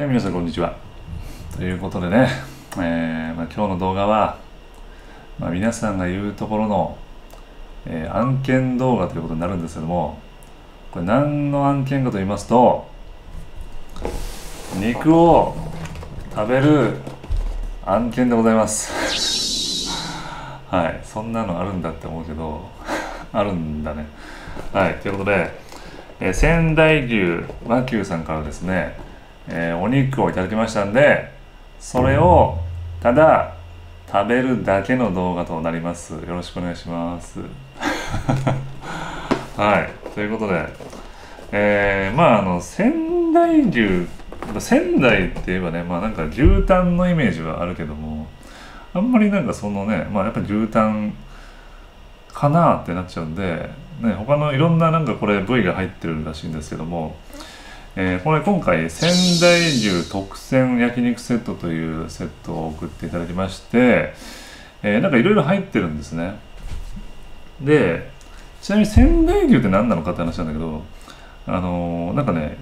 はい、皆さんこんにちは。ということでね、えーまあ、今日の動画は、まあ、皆さんが言うところの、えー案件動画ということになるんですけども、これ何の案件かと言いますと、肉を食べる案件でございます。はい、そんなのあるんだって思うけど、あるんだね。はい、ということで、えー仙台牛和牛さんからですね、えーお肉をいただきましたんでそれをただ食べるだけの動画となります。よろしくお願いします。はい。ということでえーまああの仙台牛仙台って言えばねまあなんか牛タンのイメージはあるけどもあんまりなんかそのねまあやっぱ牛タンかなってなっちゃうんで、ね、他のいろんななんかこれ部位が入ってるらしいんですけども、えーこれ今回仙台牛特選焼肉セットというセットを送っていただきまして、えーなんかいろいろ入ってるんですね。でちなみに仙台牛って何なのかって話なんだけどあのーなんかね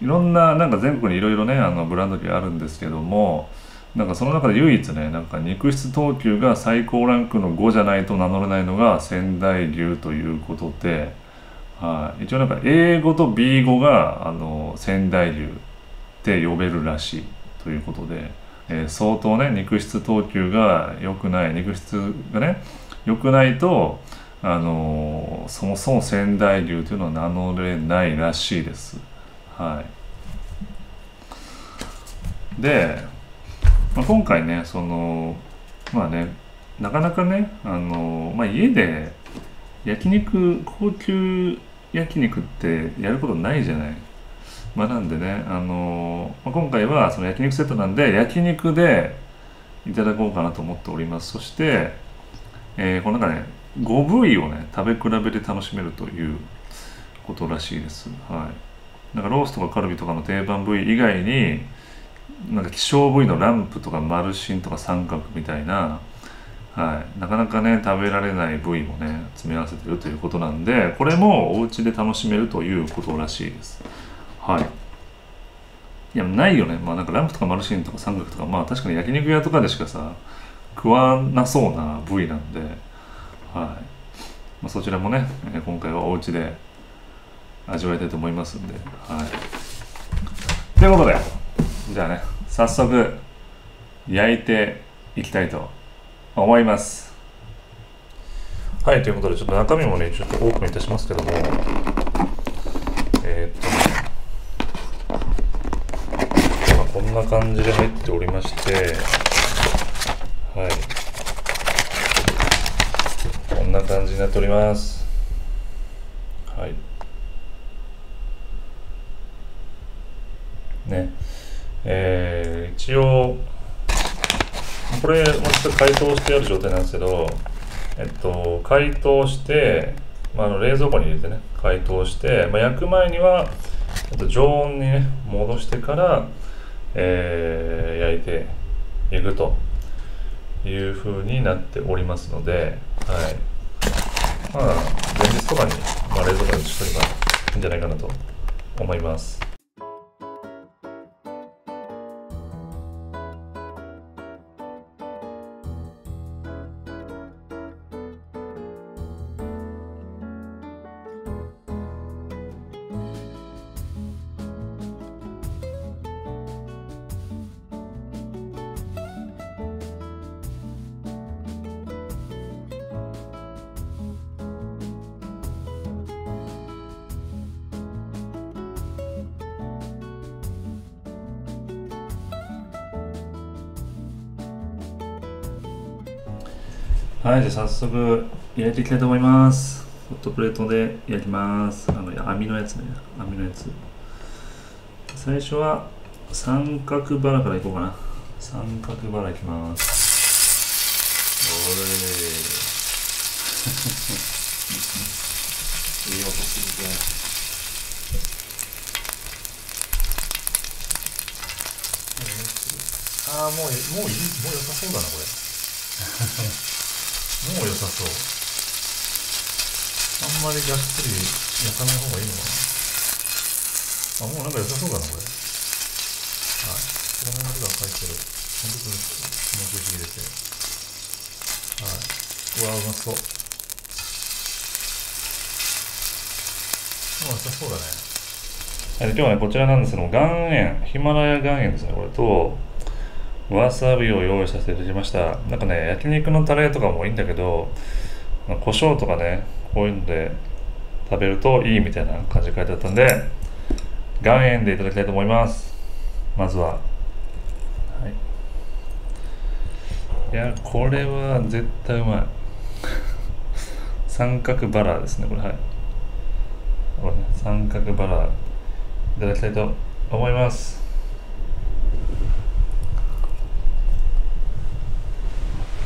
いろんななんか全国にいろいろねあのブランド牛あるんですけどもなんかその中で唯一ねなんか肉質等級が最高ランクの5じゃないと名乗れないのが仙台牛ということで、はい、一応なんか A5 と B5 があの仙台牛って呼べるらしいということで、えー相当ね肉質等級が良くない肉質がね良くないとあのーそもそも仙台牛というのは名乗れないらしいです。はい、で、まあ、今回ねそのまあねなかなかねあの、まあ、家で焼肉高級焼肉ってやることないじゃない。まあ、なんでねあの、まあ、今回はその焼肉セットなんで焼肉でいただこうかなと思っております。そして、えーこの中ね5部位をね食べ比べて楽しめるということらしいです。はい。なんかロースとかカルビとかの定番部位以外になんか希少部位のランプとかマルシンとか三角みたいな、はい、なかなかね食べられない部位もね詰め合わせてるということなんでこれもお家で楽しめるということらしいです。はい。いやないよね。まあなんかランプとかマルシンとか三角とかまあ確かに焼肉屋とかでしかさ食わなそうな部位なんではい、まあ、そちらもね今回はお家で味わいたいと思いますんではい。ということでじゃあね早速焼いていきたいと思います思います。はいということでちょっと中身もねちょっとオープンいたしますけども。えーっと。まあこんな感じで入っておりまして。はい。こんな感じになっております。はい。ね。えー一応これ私は解凍してある状態なんですけどえっと解凍して、まあ、あの冷蔵庫に入れてね解凍して、まあ、焼く前には、えっと、常温にね戻してから、えー焼いていくという風になっておりますので、はい。まあ、前日とかに、まあ、冷蔵庫に移しとけばいいんじゃないかなと思います。はい、じゃあ早速焼いていきたいと思います。ホットプレートで焼きます。あの網のやつね、網のやつ。最初は三角バラからいこうかな。三角バラいきます。おい。いい音するね。ああ、もう、もういい、もう良さそうだな、これ。もう良さそう。あんまりがっつり焼かない方がいいのかな。あ、もうなんか良さそうだな、これ。あこの辺のが入ってる。ちゃんとスモーク入れて。はい。うわうまそう。もうまそうだね、今日はね、こちらなんですけど、岩塩、ヒマラヤ岩塩ですね、これと、わさびを用意させていただきました。なんかね、焼肉のタレとかもいいんだけど、胡椒とかね、こういうので食べるといいみたいな感じで書いてあったんで、岩塩でいただきたいと思います。まずは。はい。いや、これは絶対うまい。三角バラですね、これ、はい。三角バラいただきたいと思います。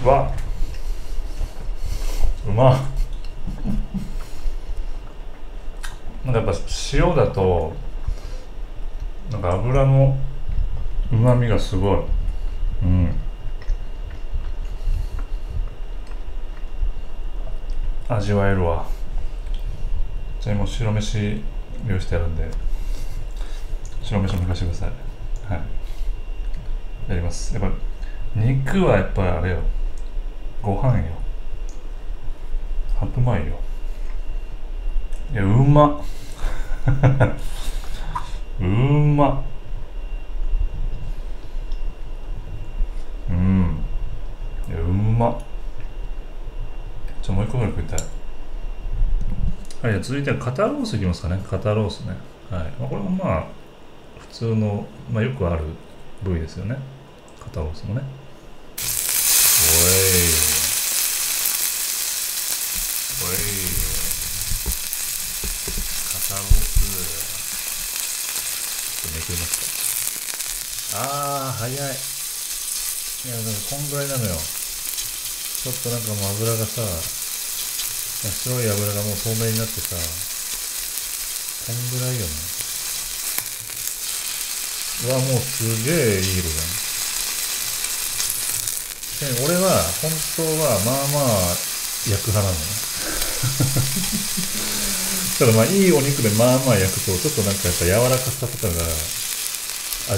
わうまなんかやっぱ塩だとなんか油のうまみがすごい。うん。味わえるわ。じゃあもう白飯用意してやるんで白飯も行かせてください。はい。やります。やっぱ肉はやっぱりあれよ。ご飯よ。白米よ。いやうま。うま。うん。いやうま。じゃもう一個ぐらい食いたい。はい続いては肩ロースいきますかね。肩ロースね。はい、まあ、これもまあ普通の、まあ、よくある部位ですよね。肩ロースもねおいおい肩ロースちょっとめくりますか。ああ早い。いやでもこんぐらいなのよ。ちょっとなんかもう油がさ白い油がもう透明になってさこんぐらいよね。うわもうすげえいい色じゃん。俺は本当はまあまあ焼く派なのね。ただまあいいお肉でまあまあ焼くとちょっとなんかやっぱ柔らかさとかが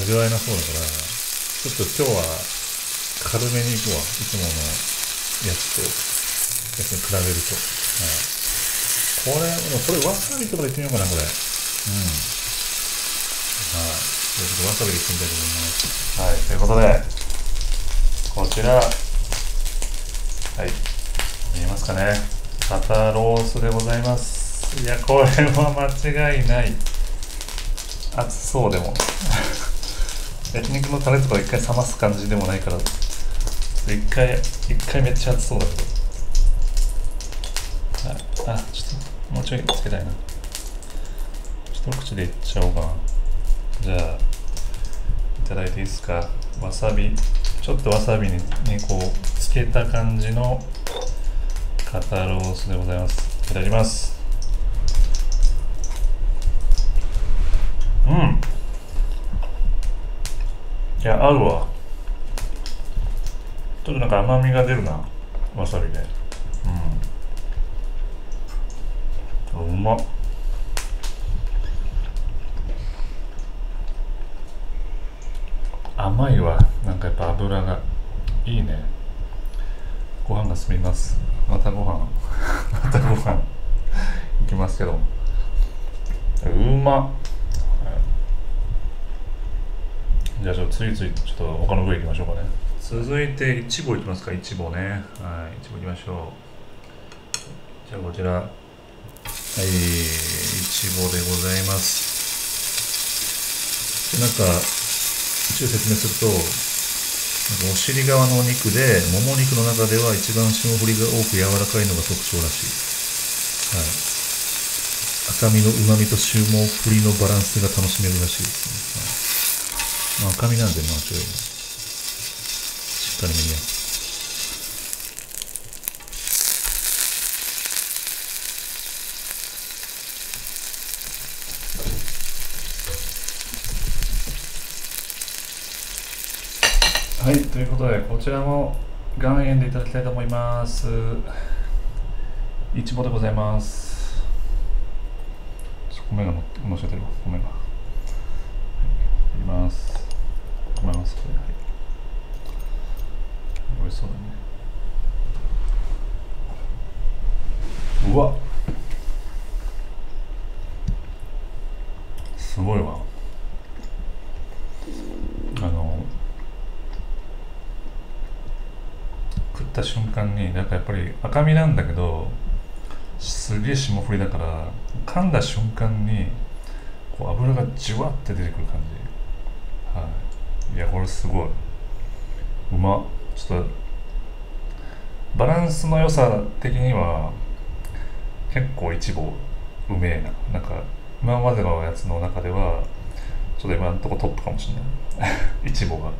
味わえなそうだからちょっと今日は軽めにいくわ。いつものやつとやつに比べると、はい、これもうこれわさびとかでいってみようかなこれ。うん。はい。ちょっとわさびでいってみたいと思います。はい。ということでこちら。はい。見えますかね。肩ロースでございます。いやこれは間違いない。熱そうでも。焼肉のタレとか一回冷ます感じでもないから。一回一回めっちゃ熱そうだけど。ああちょっともうちょいつけたいな。一口でいっちゃおうかな。じゃあいただいていいですか。わさび。ちょっとわさびにねこうつけた感じの肩ロースでございます。いただきます。うん。いや合うわ。ちょっとなんか甘みが出るな。わさびで。うん。うま。っ甘いわ。なんかやっぱ油がいいね。ご飯が進みます。またご飯。またご飯。いきますけどうま。っ、じゃあちょっと次々ちょっと他の部位いきましょうかね。続いていちごいきますかいちごね。はいいちごいきましょう。じゃあこちら。はいいちごでございます。なんか一応説明するとお尻側のお肉でもも肉の中では一番霜降りが多く柔らかいのが特徴らしい、はい、赤身のうまみと霜降りのバランスが楽しめるらしいですね、はい。まあ、赤身なんでまあちょいしっかりめにやるはい、ということで、こちらも岩塩でいただきたいと思います。いちごでござい。ます。すごいわ。あの食った瞬間になんかやっぱり赤身なんだけどすげえ霜降りだから噛んだ瞬間にこう油がじわって出てくる感じ。はい。いやこれすごい。うまちょっとバランスの良さ的には結構一部うめえな。なんか今までのやつの中ではちょっと今のとこトップかもしれない。いちごが。はい。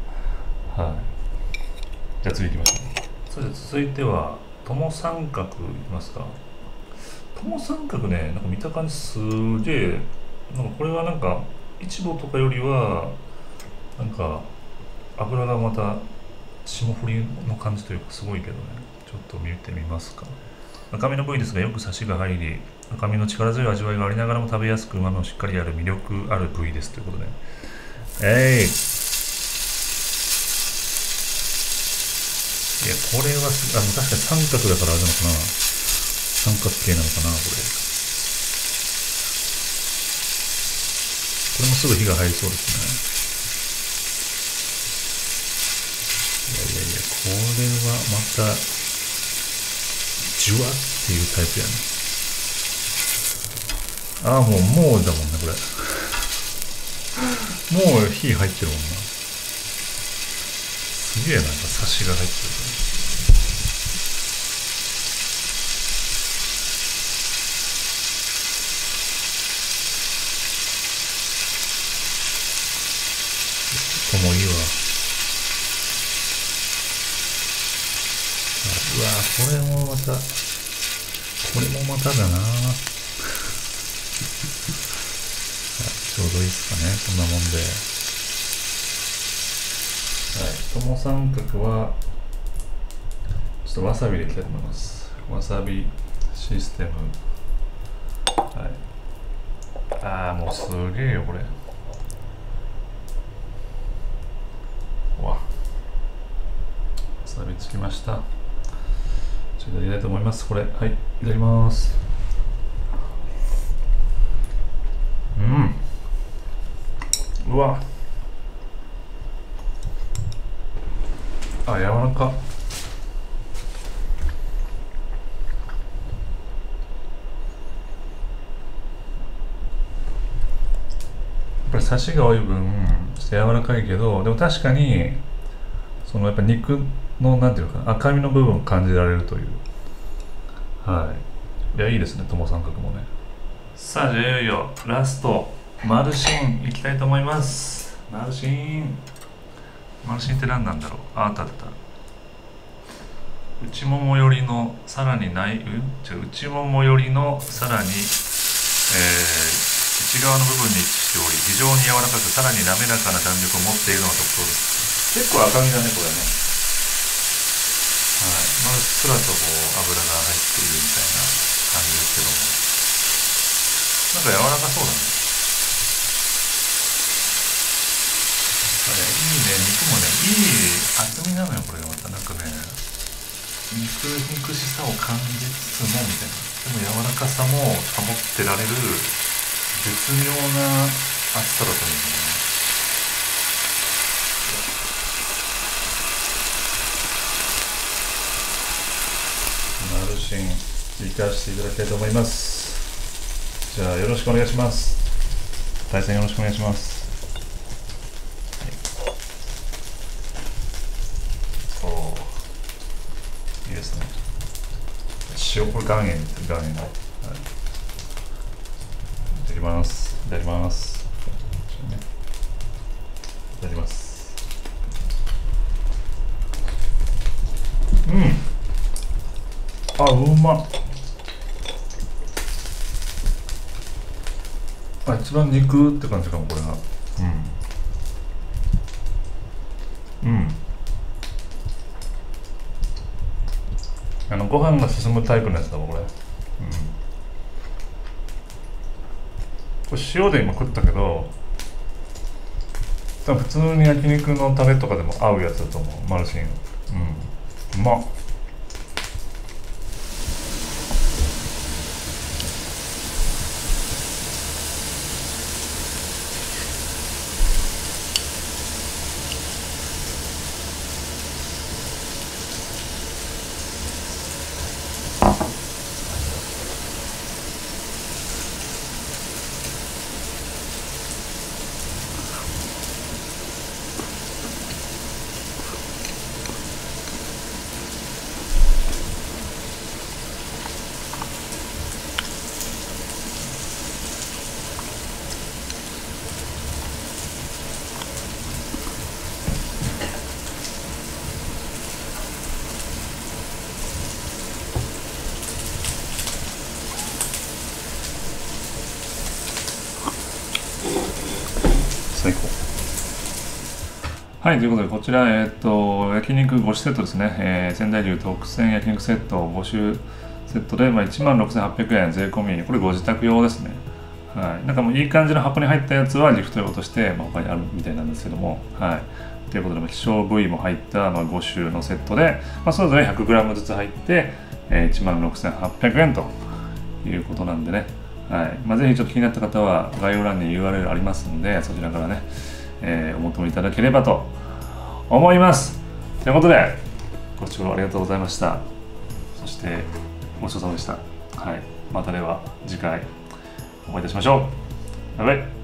じゃあ次行きましょう。それで続いては友三角いきますか？友三角ねなんか見た感じすげえなんかこれはなんかいちごとかよりはなんか油がまた霜降りの感じというかすごいけどね。ちょっと見てみますか。赤身の部位ですがよくサシが入り赤身の力強い味わいがありながらも食べやすくうまみもしっかりある魅力ある部位ですということで。えい、いやこれはすあの確かに三角だからあれなのかな。三角形なのかなこれ。これもすぐ火が入りそうですね。いやいやいやこれはまたジュワっていうタイプやね。ああもうもうだもんねこれ。もう火入ってるもんな。すげえなんかサシが入ってる。こもいいわ。うわこれもまたこれもまただな。ちょうどいいですかね。こんなもんで。はい。友三角はちょっとわさびでいきたいと思いますわさびシステム。はい。ああもうすげえよこれ。わ。わさびつきました。ちょっといきたいと思います。これ。はいいただきますうんうわ。あ柔らか。やっぱりサシが多い分柔らかいけどでも確かにそのやっぱ肉のなんていうか赤身の部分を感じられるという。はい。いやいいですね友三角もね。さあじゃあいよいよラスト。マルシンいきたいと思います。マルシン。マルシンって何なんだろう？ああったあった内もも寄りのさらにないうん？じゃ内もも寄りのさらに、えー、内側の部分に位置しており非常に柔らかくさらに滑らかな弾力を持っているのが特徴です。結構赤身だねこれね。はい。まうっすらとこう油が入っているみたいな感じですけども。なんか柔らかそうだねいいね肉もねいい厚みなのよこれがまたなんかね肉肉しさを感じつつもみたいなでも柔らかさも保ってられる絶妙な厚さだと思うねマルシンいかしていただきたいと思います。じゃあよろしくお願いします。対戦よろしくお願いします。塩これ岩塩岩塩の、はい、いただきますいただきます。いただきます。うん。あうまっ。あ一番肉って感じかもこれが。ご飯が進むタイプのやつだわこれ、うん、これ塩で今食ったけど多分普通に焼肉のタレとかでも合うやつだと思うマルシン。うん。うまっ。はい、ということで、こちら、えっ、と、焼肉5種セットですね。えー、仙台牛特選焼肉セット5種セットで、まあ、16,800円税込み、これご自宅用ですね。はい。なんかもういい感じの箱に入ったやつはギフト用として、まあ、他にあるみたいなんですけども、はい。ということで、希少部位も入ったまあ5種のセットで、まあ、それぞれ 100g ずつ入って、えー、16,800円ということなんでね、はい。まあ、ぜひちょっと気になった方は、概要欄に URL ありますんで、そちらからね、えーお求めいただければと思います。ということで、ご視聴ありがとうございました。そして、ごちそうさまでした。はい。またでは次回お会いいたしましょう。バイバイ。